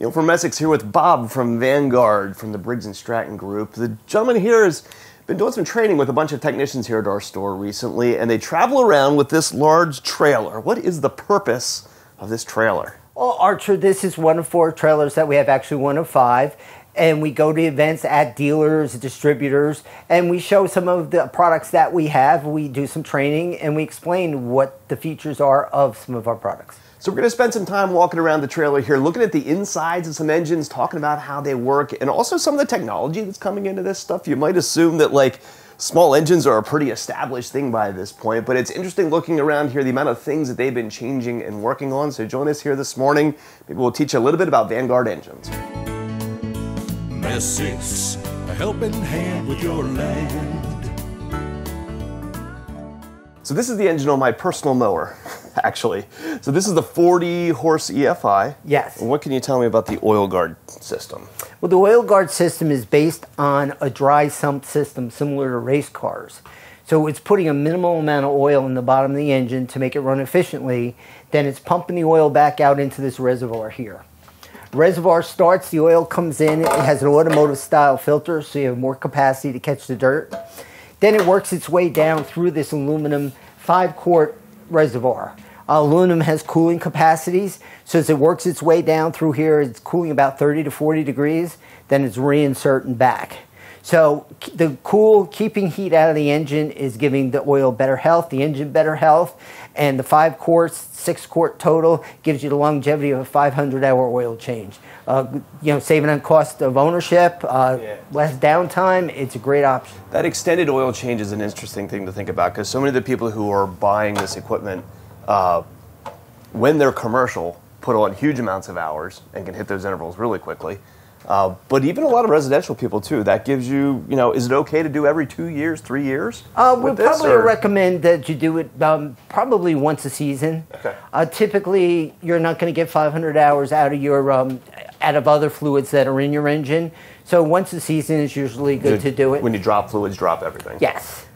Neil from Messick's here with Bob from Vanguard from the Briggs and Stratton Group. The gentleman here has been doing some training with a bunch of technicians here at our store recently, and they travel around with this large trailer. What is the purpose of this trailer? Well, Archer, this is one of four trailers that we have, actually one of five. And we go to events at dealers, distributors, and we show some of the products that we have. We do some training and we explain what the features are of some of our products. So we're going to spend some time walking around the trailer here, looking at the insides of some engines, talking about how they work, and also some of the technology that's coming into this stuff. You might assume that like small engines are a pretty established thing by this point, but it's interesting looking around here, the amount of things that they've been changing and working on. So join us here this morning. Maybe we'll teach you a little bit about Vanguard engines. A helping hand with your land. So this is the engine on my personal mower, actually. So this is the 40 horse EFI. Yes. What can you tell me about the oil guard system? Well, the oil guard system is based on a dry sump system similar to race cars. So it's putting a minimal amount of oil in the bottom of the engine to make it run efficiently. Then it's pumping the oil back out into this reservoir here. Reservoir starts, the oil comes in, it has an automotive style filter, so you have more capacity to catch the dirt. Then it works its way down through this aluminum five quart reservoir. Uh, aluminum has cooling capacities, so as it works its way down through here, it's cooling about 30 to 40 degrees, then it's reinserting back. So the cool, keeping heat out of the engine is giving the oil better health, the engine better health, and the five quarts, six quart total gives you the longevity of a 500 hour oil change. Uh, you know, saving on cost of ownership, uh, Yeah. less downtime. It's a great option. That extended oil change is an interesting thing to think about because so many of the people who are buying this equipment, uh, when they're commercial, put on huge amounts of hours and can hit those intervals really quickly. Uh, but even a lot of residential people too. That gives you, you know, is it okay to do every two years, three years? Uh, we probably or- recommend that you do it um, probably once a season. Okay. Uh, typically, you're not going to get 500 hours out of your um, out of other fluids that are in your engine. So once a season is usually good to do it. When you drop fluids, drop everything. yes.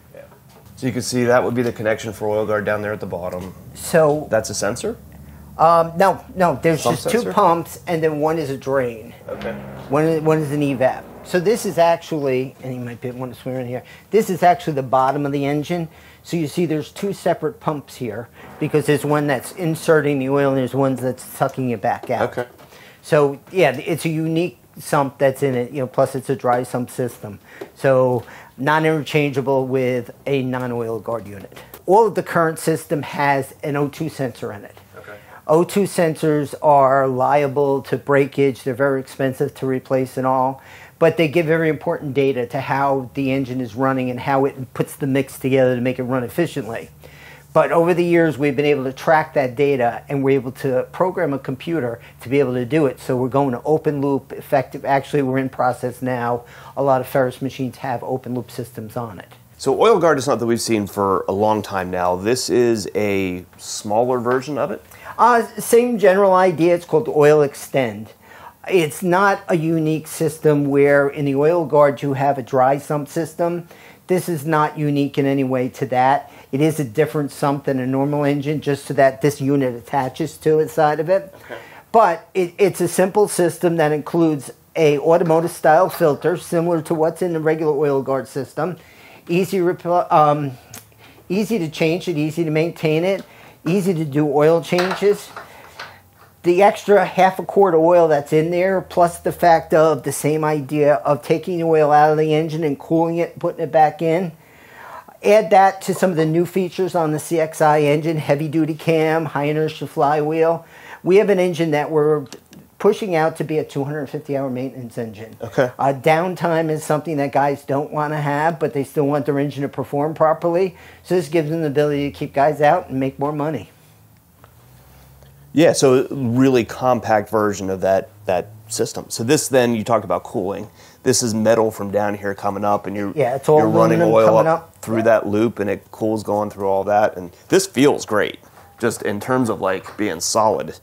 So you can see that would be the connection for oil guard down there at the bottom. So That's a sensor. Um, no, no. There's Pump just sensor? two pumps, and then one is a drain. Okay. One is, one is an evap. So this is actually, and you might be, want to swim in here. This is actually the bottom of the engine. So you see, there's two separate pumps here because there's one that's inserting the oil and there's one that's sucking it back out. Okay. So yeah, it's a unique sump that's in it. You know, plus it's a dry sump system. So non-interchangeable with a non-oil guard unit. All of the current system has an O2 sensor in it. Okay. O2 sensors are liable to breakage. They're very expensive to replace and all, but they give very important data to how the engine is running and how it puts the mix together to make it run efficiently. But over the years, we've been able to track that data and we're able to program a computer to be able to do it. So we're going to open loop effective. Actually, we're in process now. A lot of Ferris machines have open loop systems on it. So oil guard is not that we've seen for a long time now. This is a smaller version of it. Uh, same general idea. It's called Oil Extend. It's not a unique system where in the oil guard you have a dry sump system. This is not unique in any way to that. It is a different sump than a normal engine, just so that this unit attaches to its side of it. But it, it's a simple system that includes a automotive style filter similar to what's in the regular oil guard system. Easy, um, easy to change it, easy to maintain it, easy to do oil changes. The extra half a quart of oil that's in there, plus the fact of the same idea of taking the oil out of the engine and cooling it, putting it back in. Add that to some of the new features on the CXI engine heavy duty cam, high inertia flywheel. We have an engine that we're pushing out to be a 250 hour maintenance engine. Okay. Uh, downtime is something that guys don't want to have, but they still want their engine to perform properly. So this gives them the ability to keep guys out and make more money. Yeah, so really compact version of that that system. So this then you talked about cooling. This is metal from down here coming up, and you're Yeah, it's all you're running oil up, up. through that loop, and it cools going through all that. And this feels great, just in terms of like being solid.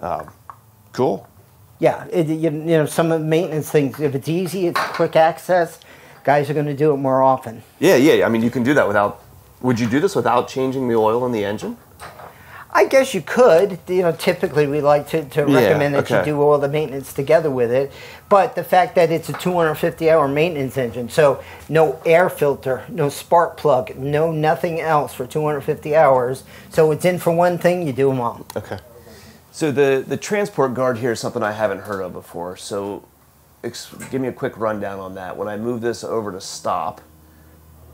Um, cool. Yeah, it, you, you know, some of the maintenance things, if it's easy, it's quick access, guys are going to do it more often. Yeah, yeah. I mean, you can do that without. Would you do this without changing the oil in the engine? I guess you could. You know, typically we like to, to Yeah, recommend that okay. you do all the maintenance together with it. But the fact that it's a 250 hour maintenance engine, so no air filter, no spark plug, no nothing else for 250 hours. So it's in for one thing, you do them all. Okay. So the the transport guard here is something I haven't heard of before. So, ex- give me a quick rundown on that. When I move this over to stop,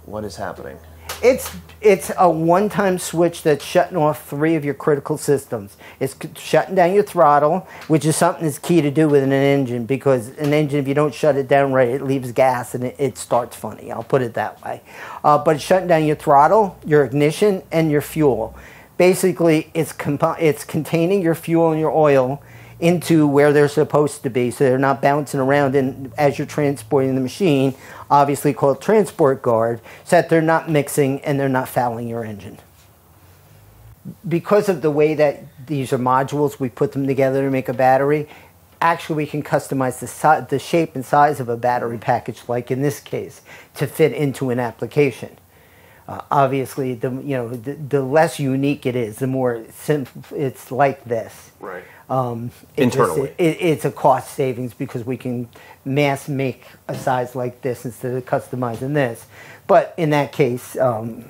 what is happening? It's it's a one-time switch that's shutting off three of your critical systems. It's c- shutting down your throttle, which is something that's key to do with an engine because an engine, if you don't shut it down right, it leaves gas and it, it starts funny. I'll put it that way. Uh, but it's shutting down your throttle, your ignition, and your fuel. Basically, it's it's containing your fuel and your oil into where they're supposed to be so they're not bouncing around in, as you're transporting the machine obviously called transport guard so that they're not mixing and they're not fouling your engine. Because of the way that these are modules we put them together to make a battery actually we can customize the, si- the shape and size of a battery package like in this case to fit into an application uh, obviously the you know the, the less unique it is the more simple it's like this Right. um, it just- Internally. it, it's a cost savings because we can mass make a size like this instead of customizing this. But in that case, um,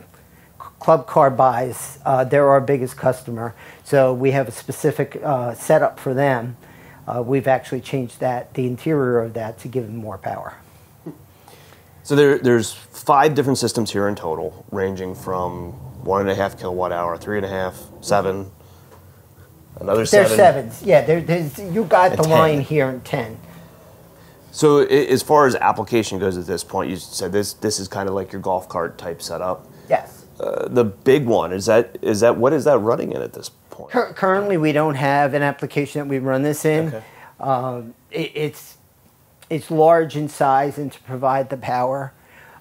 Club Car buys, uh, they're our biggest customer, so we have a specific uh, setup for them. Uh, we've actually changed that, the interior of that, to give them more power. So there, there's five different systems here in total, ranging from one and a half kilowatt hour, three and a half, seven, another seven. sevens, yeah. There, there's, you got the 10. line here in ten. So i- as far as application goes at this point, you said this this is kind of like your golf cart type setup. Yes. Uh, the big one is that is that what is that running in at this point? Cur- currently, we don't have an application that we run this in. Okay. Um, it, it's it's large in size and to provide the power.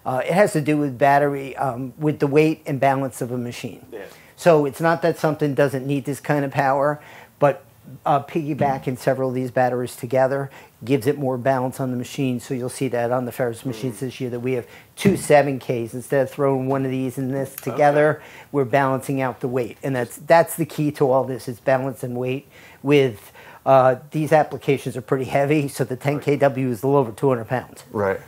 Uh, it has to do with battery, um, with the weight and balance of a machine. Yeah. So it's not that something doesn't need this kind of power, but uh, piggybacking several of these batteries together gives it more balance on the machine. So you'll see that on the Ferris machines this year that we have two 7Ks instead of throwing one of these and this together. We're balancing out the weight, and that's that's the key to all this is balance and weight. With uh, these applications are pretty heavy, so the 10 kW is a little over 200 pounds. Right.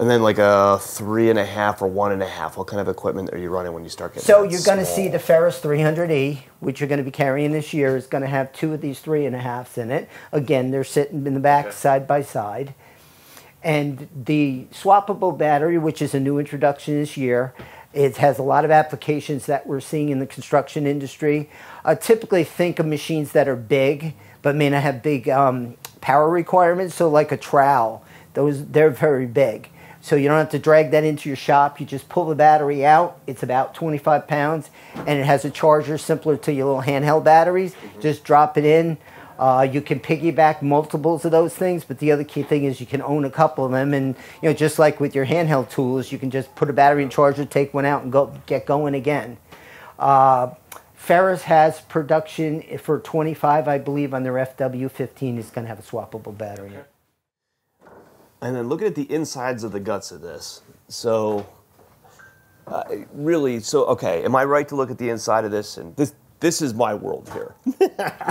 And then like a three and a half or one and a half. What kind of equipment are you running when you start getting? So you're going to see the Ferris 300E, which you're going to be carrying this year, is going to have two of these three and a halfs in it. Again, they're sitting in the back Okay. side by side. And the swappable battery, which is a new introduction this year, it has a lot of applications that we're seeing in the construction industry. Typically, think of machines that are big but may not have big um, power requirements. So, like a trowel, those they're very big. So you don't have to drag that into your shop. You just pull the battery out. It's about 25 pounds, and it has a charger similar to your little handheld batteries. Just drop it in. Uh, you can piggyback multiples of those things, but the other key thing is you can own a couple of them, and you know just like with your handheld tools, you can just put a battery in charger, take one out, and go get going again. Uh, Ferris has production for 25, I believe, on their FW15 is going to have a swappable battery. And then looking at the insides of the guts of this. So, uh, really, so okay, am I right to look at the inside of this? And this this is my world here.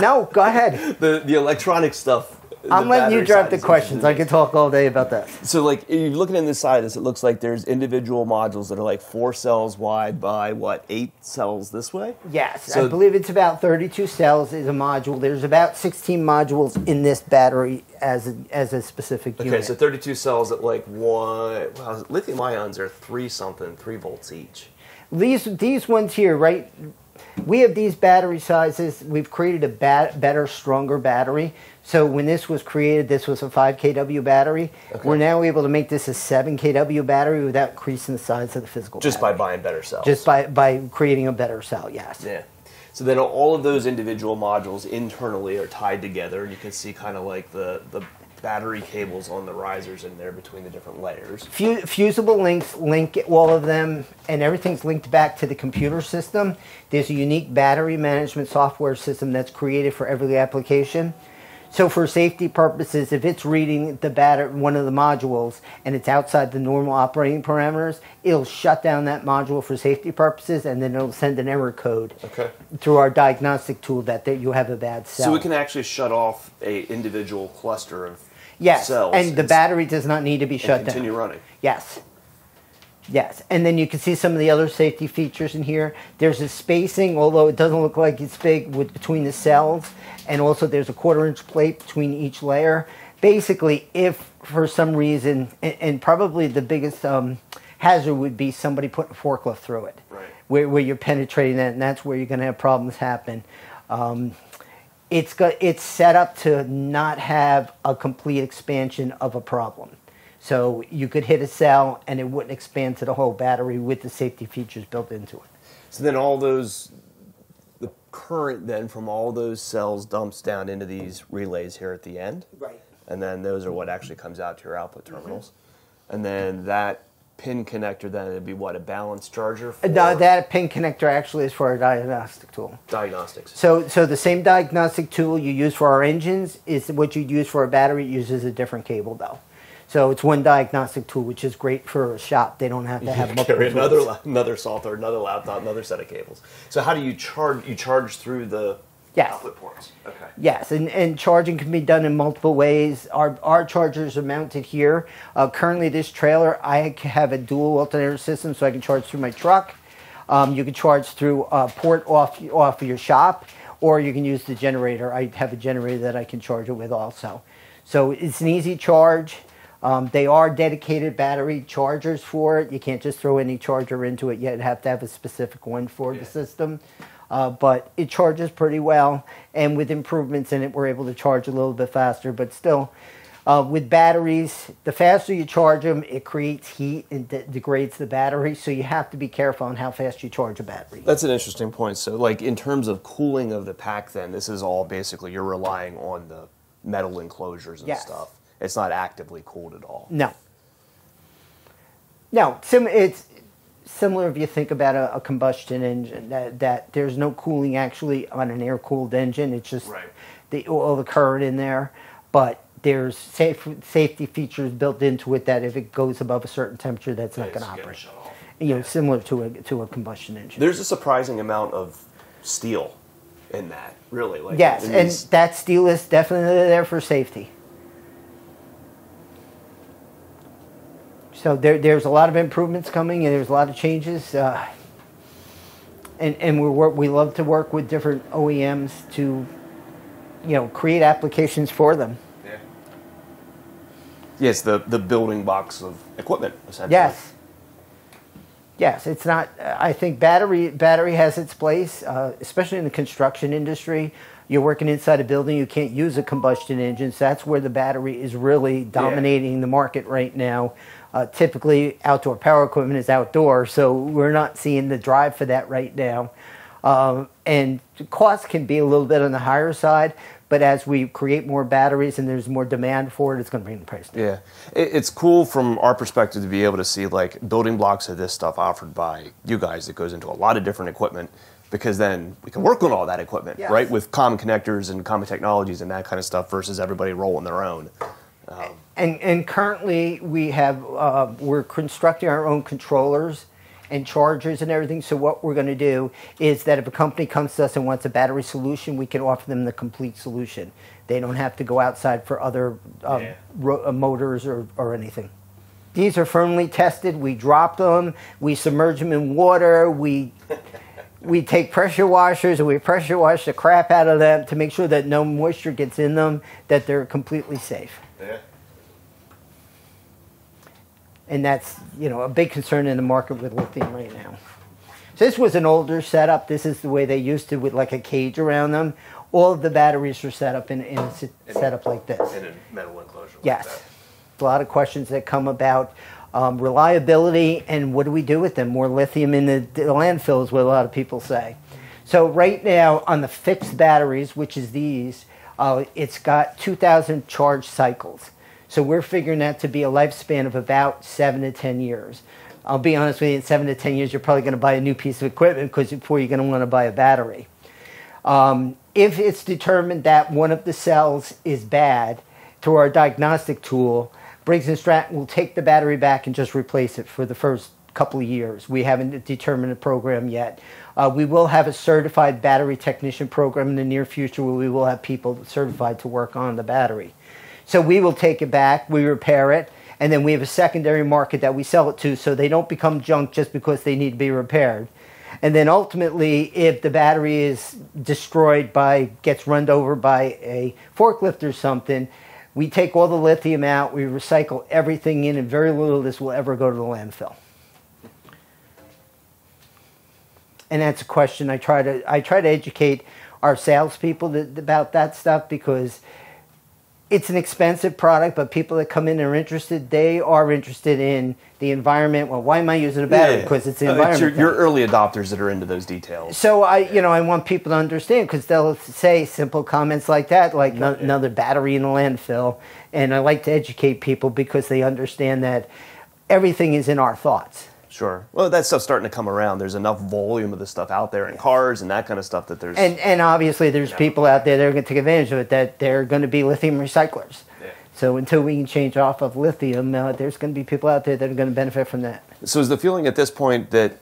No, go ahead. the the electronic stuff. I'm letting you battery drop the questions. I interesting. could talk all day about that. So, like, if you're looking in the side of this, it looks like there's individual modules that are like four cells wide by what eight cells this way. Yes, I believe it's about 32 cells is a module. There's about 16 modules in this battery as a, as a specific Okay, unit. so 32 cells at like one. Well, lithium ions are three something, three volts each. these these ones here, right? We have these battery sizes. We've created a bat, better, stronger battery. So when this was created, this was a 5 kW battery. Okay. We're now able to make this a 7 kW battery without increasing the size of the physical. Just by buying better cells. just by by creating a better cell. Yes. Yeah. So then all of those individual modules internally are tied together, and you can see kind of like the, the battery cables on the risers in there between the different layers. Fu- fusible links link all of them, and everything's linked back to the computer system. There's a unique battery management software system that's created for every application. So for safety purposes, if it's reading the batter one of the modules and it's outside the normal operating parameters, it'll shut down that module for safety purposes, and then it'll send an error code Okay. through our diagnostic tool that, that you have a bad cell. So we can actually shut off a individual cluster of yes, cells and the battery does not need to be shut continue down. Continue running. Yes. Yes, and then you can see some of the other safety features in here. There's a spacing, although it doesn't look like it's big, with between the cells, and also there's a quarter inch plate between each layer. Basically, if for some reason, and, and probably the biggest um, hazard would be somebody putting a forklift through it, Right. where, where you're penetrating that, and that's where you're going to have problems happen. Um, it's got it's set up to not have a complete expansion of a problem. So you could hit a cell and it wouldn't expand to the whole battery with the safety features built into it. So then all those, the current then from all those cells dumps down into these relays here at the end. Right. And then those are what actually comes out to your output Mm-hmm. terminals. And then that pin connector then it'd be what a balance charger uh, for No, that pin connector actually is for our diagnostic tool. diagnostics. So, so the same diagnostic tool you use for our engines is what you'd use for a battery. It uses a different cable though. So it's one diagnostic tool, which is great for a shop. They don't have to have carry another another software, another laptop, another set of cables. So how do you charge? You charge through the Yes. output ports. Okay. Yes, and, and charging can be done in multiple ways. Our, our chargers are mounted here. Uh, currently, this trailer, I have a dual alternator system, so I can charge through my truck. Um, you can charge through a port off off your shop, or you can use the generator. I have a generator that I can charge it with also. So it's an easy charge. Um, they are dedicated battery chargers for it. You can't just throw any charger into it. You have to have a specific one for Yeah. the system. Uh, but it charges pretty well, and with improvements in it, we're able to charge a little bit faster. But still, uh, with batteries, the faster you charge them, it creates heat and de- degrades the battery. So you have to be careful on how fast you charge a battery. That's an interesting point. So, like in terms of cooling of the pack, then this is all basically you're relying on the metal enclosures and Yes. stuff. It's not actively cooled at all. No. No, sim- it's similar if you think about a, a combustion engine, that, that there's no cooling actually on an air cooled engine. It's just Right. the, all the current in there. But there's safe, safety features built into it that if it goes above a certain temperature, that's not going to operate. You know, similar to a, to a combustion engine. There's a surprising amount of steel in that, really. Like yes, and these- that steel is definitely there for safety. So there, there's a lot of improvements coming, and there's a lot of changes. Uh, and and we work, we love to work with different OEMs to, you know, create applications for them. yeah. Yes, the the building blocks of equipment essentially. Yes. Yes, it's not. I think battery battery has its place, uh, especially in the construction industry. You're working inside a building, you can't use a combustion engine. So that's where the battery is really dominating the market right now. Uh, typically, outdoor power equipment is outdoor, so we're not seeing the drive for that right now. Um, and cost can be a little bit on the higher side, but as we create more batteries and there's more demand for it, it's going to bring the price down. Yeah, it, it's cool from our perspective to be able to see like building blocks of this stuff offered by you guys that goes into a lot of different equipment because then we can work on all that equipment, Yes. right? With common connectors and common technologies and that kind of stuff versus everybody rolling their own. And, and currently we have uh, we're constructing our own controllers and chargers and everything. So what we're going to do is that if a company comes to us and wants a battery solution, we can offer them the complete solution. They don't have to go outside for other um, Yeah. ro- uh, motors or, or anything. These are firmly tested. We drop them. We submerge them in water. We we take pressure washers and we pressure wash the crap out of them to make sure that no moisture gets in them. That they're completely safe. Yeah. and that's you know a big concern in the market with lithium right now. So this was an older setup. This is the way they used to with like a cage around them. All of the batteries are set up in, in a sit- setup like this. In a metal enclosure. like Yes, that. a lot of questions that come about um, reliability and what do we do with them? More lithium in the, the landfill is what a lot of people say. So right now on the fixed batteries, which is these, uh, it's got 2,000 charge cycles. So we're figuring that to be a lifespan of about seven to 10 years. I'll be honest with you, in seven to 10 years, you're probably going to buy a new piece of equipment because before you're going to want to buy a battery. Um, if it's determined that one of the cells is bad, through our diagnostic tool, Briggs and Stratton will take the battery back and just replace it for the first couple of years. We haven't determined a program yet. Uh, we will have a certified battery technician program in the near future where we will have people certified to work on the battery. So we will take it back, we repair it, and then we have a secondary market that we sell it to so they don't become junk just because they need to be repaired. And then ultimately, if the battery is destroyed by, gets run over by a forklift or something, we take all the lithium out, we recycle everything in, and very little of this will ever go to the landfill. And that's a question I try to I try to educate our salespeople that, about that stuff because it's an expensive product, but people that come in and are interested, they are interested in the environment. Well, why am I using a battery? Because it's the Uh, environment. your, thing. your early adopters that are into those details. So I, you know, I want people to understand because they'll say simple comments like that, like no, another battery in a landfill, and I like to educate people because they understand that everything is in our thoughts. Sure. Well, that stuff's starting to come around. There's enough volume of the stuff out there in cars and that kind of stuff that there's. And and obviously, there's people out there that are going to take advantage of it that they're going to be lithium recyclers. Yeah. So until we can change off of lithium, uh, there's going to be people out there that are going to benefit from that. so is the feeling at this point that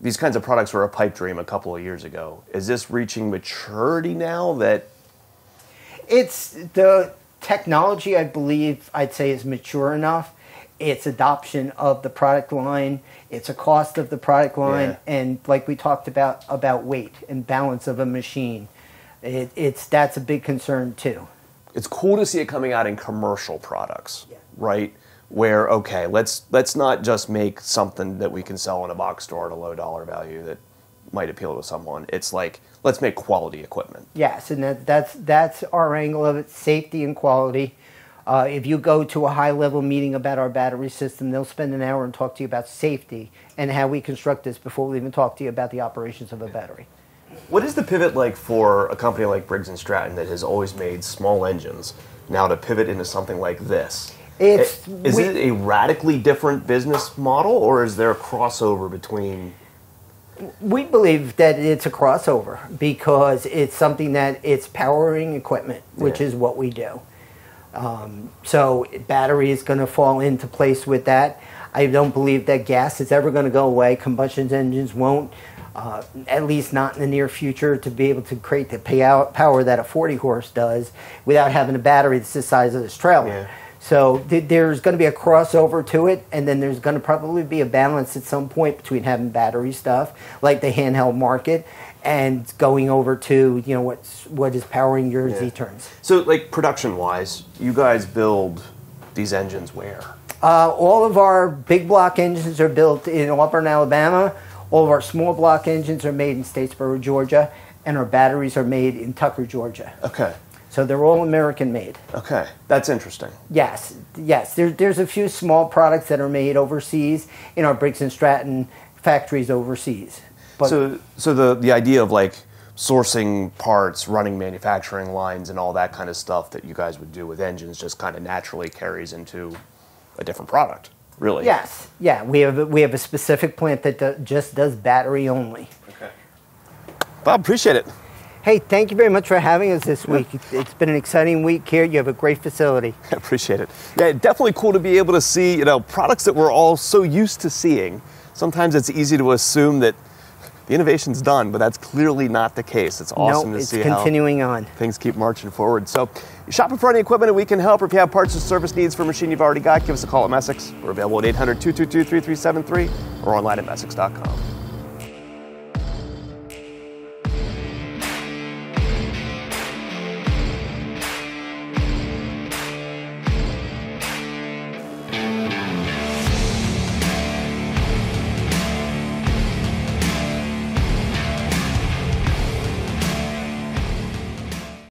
these kinds of products were a pipe dream a couple of years ago? Is this reaching maturity now that It's the technology, I believe, I'd say is mature enough. It's adoption of the product line. It's a cost of the product line, Yeah. and like we talked about about weight and balance of a machine. It, it's that's a big concern too. it's cool to see it coming out in commercial products, Yeah. right? Where okay, let's let's not just make something that we can sell in a box store at a low dollar value that might appeal to someone. It's like let's make quality equipment. Yes, and that, that's that's our angle of it: safety and quality. Uh, if you go to a high level meeting about our battery system, they'll spend an hour and talk to you about safety and how we construct this before we even talk to you about the operations of a battery. What is the pivot like for a company like Briggs and Stratton that has always made small engines now to pivot into something like this? It's- is we- it a radically different business model, or is there a crossover between? We believe that it's a crossover because it's something that it's powering equipment, which Yeah. is what we do. Um, so battery is going to fall into place with that. I don't believe that gas is ever going to go away. Combustion engines won't, uh, at least not in the near future, to be able to create the payout power that a 40 horse does without having a battery that's the size of this trailer. Yeah. So th- there's going to be a crossover to it, and then there's going to probably be a balance at some point between having battery stuff like the handheld market and going over to you know what's what is powering your Yeah. Z turns. So, like production wise, you guys build these engines where? Uh, all of our big block engines are built in Auburn, Alabama. All of our small block engines are made in Statesboro, Georgia, and our batteries are made in Tucker, Georgia. Okay, So they're all American made. okay, that's interesting. Yes, yes. There, there's a few small products that are made overseas in our Briggs and Stratton factories overseas. But so, so the the idea of like sourcing parts, running manufacturing lines, and all that kind of stuff that you guys would do with engines just kind of naturally carries into a different product, really. yes, yeah, we have a, we have a specific plant that do, just does battery only. Okay. Bob, appreciate it. Hey, thank you very much for having us this week. It's been an exciting week here. You have a great facility. I appreciate it. Yeah, definitely cool to be able to see, you know, products that we're all so used to seeing. Sometimes it's easy to assume that the innovation's done, but that's clearly not the case. It's awesome no, to it's see continuing on. how things keep marching forward. So, you shopping for any equipment and we can help, or if you have parts or service needs for a machine you've already got, give us a call at Messick's. We're available at 800 222 3373 or online at Messick's.com.